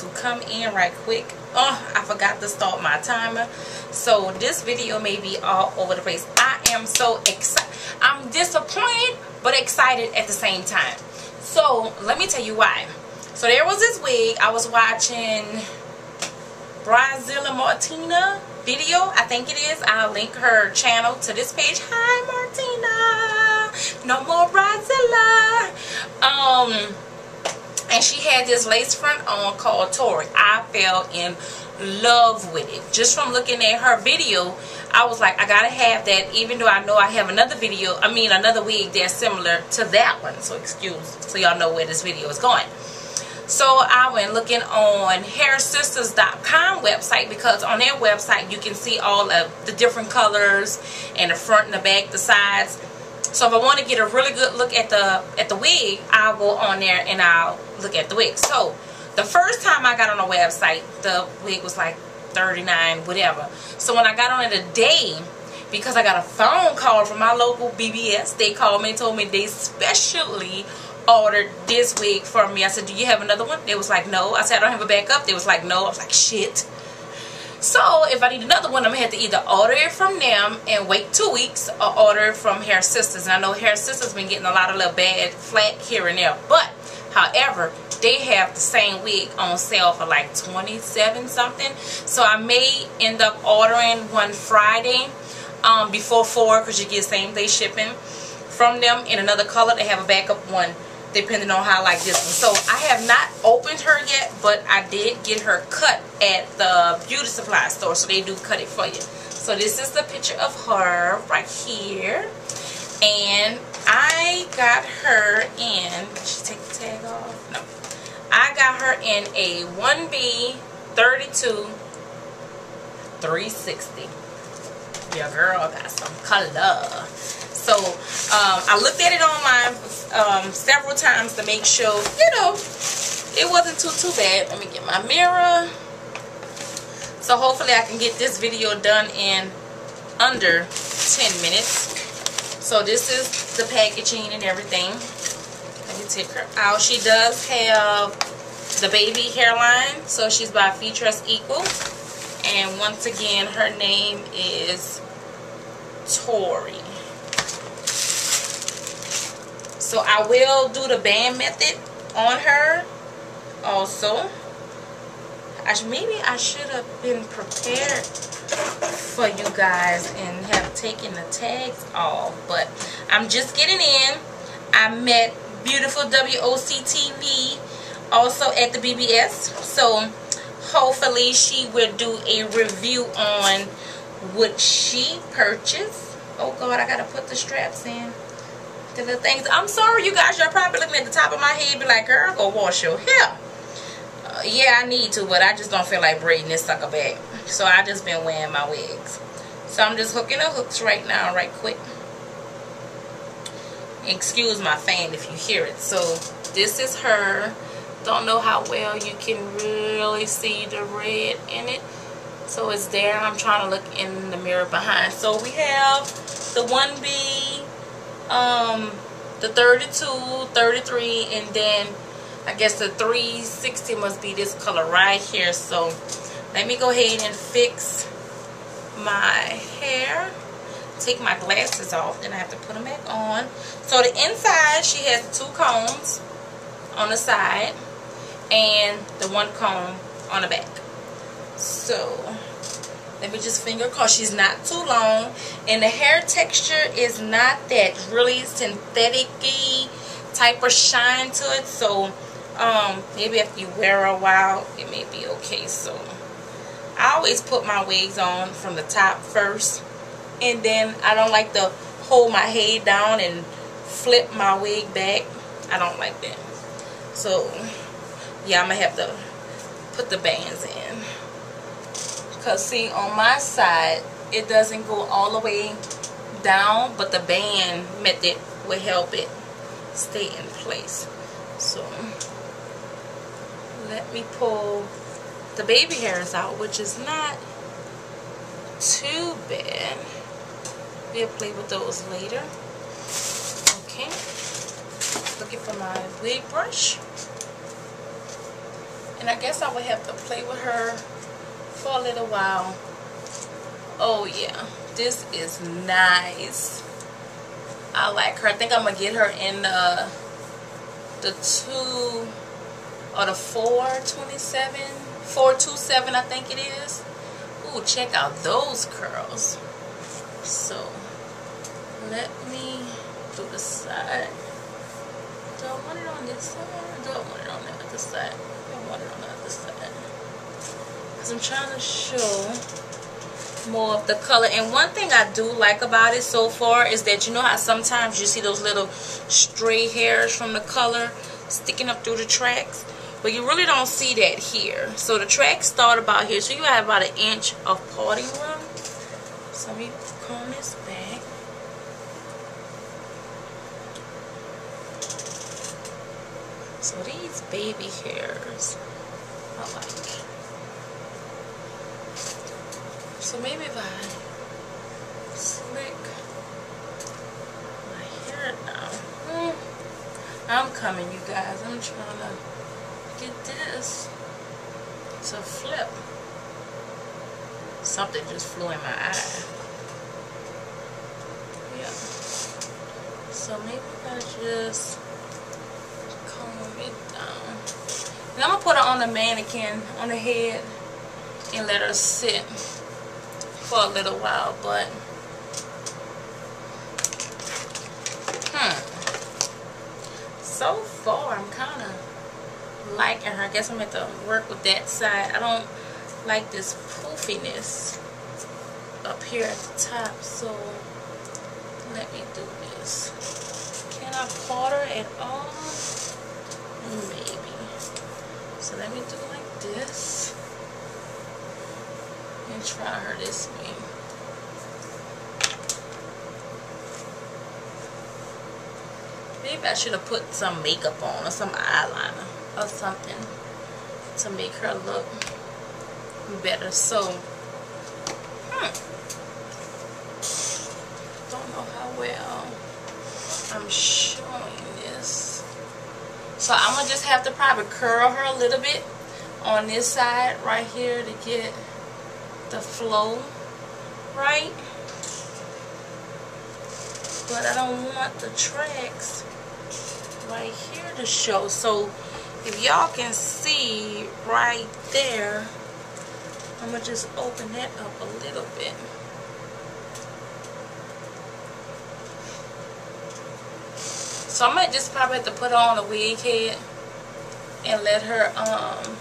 to come in right quick. Oh, I forgot to start my timer. So this video may be all over the place. I am so excited. I'm disappointed, but excited at the same time. So let me tell you why. So there was this wig. I was watching Brazilla Martina video. I think it is. I'll link her channel to this page. Hi Martina. No more Brazilla. Um and she had this lace front on called Tori. I fell in love with it. Just from looking at her video, I was like, I gotta have that even though I know I have another video, I mean another wig that's similar to that one. So excuse, so y'all know where this video is going. So I went looking on hairsisters.com website because on their website you can see all of the different colors and the front and the back, the sides. So if I want to get a really good look at the at the wig, I'll go on there and I'll look at the wig. So the first time I got on the website, the wig was like 39 whatever. So when I got on it a day, because I got a phone call from my local BBS, they called me and told me they specially ordered this wig for me. I said, do you have another one? They was like, no. I said, I don't have a backup. They was like, no. I was like, shit. So if I need another one, I'm going to have to either order it from them and wait two weeks or order it from Hair Sisters. And I know Hair Sisters been getting a lot of little bad flack here and there. But, however, they have the same wig on sale for like 27 something. So I may end up ordering one Friday um, before 4 because you get same day shipping from them in another color. They have a backup one depending on how I like this one. So I have not opened her yet, but I did get her cut at the beauty supply store. So they do cut it for you. So this is the picture of her right here. And I got her in, did she take the tag off? No. I got her in a 1B 32 360. Your girl got some color. So um, I looked at it online um, several times to make sure, you know, it wasn't too, too bad. Let me get my mirror. So hopefully I can get this video done in under 10 minutes. So this is the packaging and everything. Let me take her out. She does have the baby hairline. So she's by Freetress Equal. And once again, her name is Tori. So I will do the band method on her also. I, maybe I should have been prepared for you guys and have taken the tags off. But I'm just getting in. I met beautiful WOCTV also at the BBS. So hopefully she will do a review on what she purchased. Oh God, I gotta put the straps in the little things. I'm sorry, you guys. You're probably looking at the top of my head, be like, "Girl, go wash your hair." Uh, yeah, I need to, but I just don't feel like braiding this sucker back. So I just been wearing my wigs. So I'm just hooking the hooks right now, right quick. Excuse my fan if you hear it. So this is her. Don't know how well you can really see the red in it. So it's there. I'm trying to look in the mirror behind. So we have the 1B um, the 32, 33, and then I guess the 360 must be this color right here. So let me go ahead and fix my hair. Take my glasses off, then I have to put them back on. So the inside, she has two combs on the side and the one comb on the back. So let me just finger cause she's not too long and the hair texture is not that really synthetic type of shine to it. So um, maybe if you wear a while it may be okay. So I always put my wigs on from the top first and then I don't like to hold my head down and flip my wig back. I don't like that. So yeah I'm gonna have to put the bands in because see, on my side, it doesn't go all the way down, but the band method will help it stay in place. So, let me pull the baby hairs out, which is not too bad. We'll play with those later. Okay. Looking for my wig brush. And I guess I would have to play with her for a little while. Oh yeah, this is nice. I like her. I think I'm gonna get her in the the two or the 427, 427 I think it is. Ooh, check out those curls. So let me do the side. Do I want it on this side? Do I want it on the other side? I want it on the other side. Because I'm trying to show more of the color. And one thing I do like about it so far is that you know how sometimes you see those little stray hairs from the color sticking up through the tracks? But you really don't see that here. So the tracks start about here. So you have about an inch of parting room. So let me comb this back. So these baby hairs, I like. So maybe if I slick my hair down. Hmm, I'm coming, you guys. I'm trying to get this to flip. Something just flew in my eye. Yeah. So maybe I just comb it down. And I'm going to put it on the mannequin, on the head, and let her sit for a little while. But, hmm. So far, I'm kind of liking her. I guess I'm going to work with that side. I don't like this poofiness up here at the top. So let me do this. Can I part her at all? Maybe. So let me do like this. And try her this way. Maybe I should have put some makeup on or some eyeliner or something to make her look better. So, hmm. Don't know how well I'm showing this. So I'm going to just have to probably curl her a little bit on this side right here to get the flow right. But I don't want the tracks right here to show. So if y'all can see right there I'm gonna just open that up a little bit so I might just probably have to put on a wig head and let her um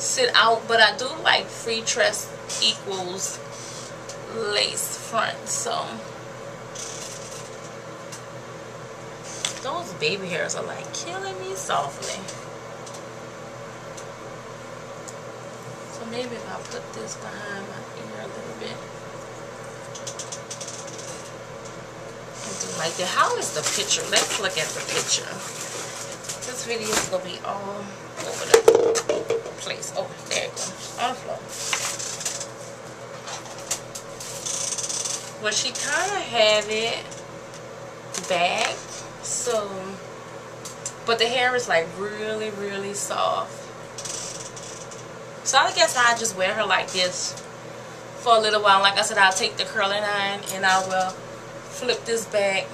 sit out but I do like Freetress equals lace front so Those baby hairs are like killing me softly. So maybe if I put this behind my ear a little bit. Do like that. How is the picture? Let's look at the picture. This video is to be all over the place. Oh, there it goes. On the floor. Well, she kind of had it back so but the hair is like really really soft. So I guess I'll just wear her like this for a little while. Like I said I'll take the curling iron and I will flip this back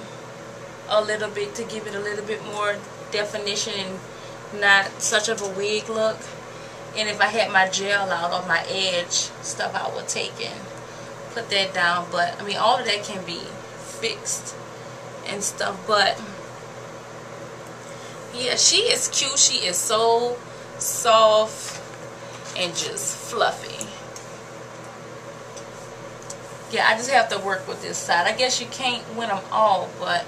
a little bit to give it a little bit more definition and not such of a wig look. And if I had my gel out on my edge stuff I would take and put that down but I mean all of that can be fixed and stuff but yeah she is cute. She is so soft and just fluffy. Yeah I just have to work with this side. I guess you can't win them all but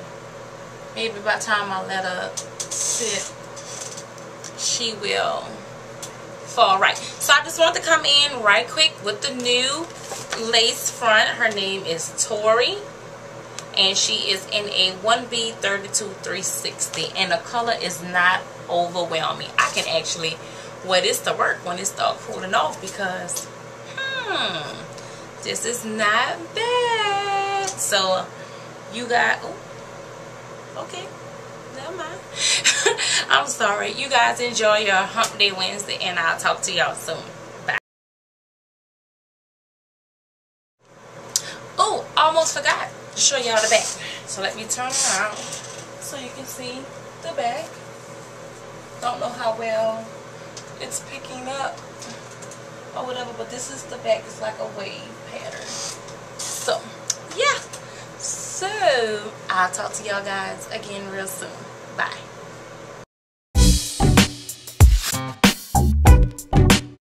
maybe by the time I let her sit she will fall right so I just want to come in right quick with the new lace front her name is Tori and she is in a 1B32 360 and the color is not overwhelming. I can actually wear this to work when it starts cooling off because hmm this is not bad. So you got oh, okay I'm sorry. You guys enjoy your hump day Wednesday and I'll talk to y'all soon. Bye. Oh, almost forgot to show y'all the back. So let me turn around so you can see the back. Don't know how well it's picking up or whatever, but this is the back. It's like a wave pattern. So, yeah. So, I'll talk to y'all guys again real soon. Bye.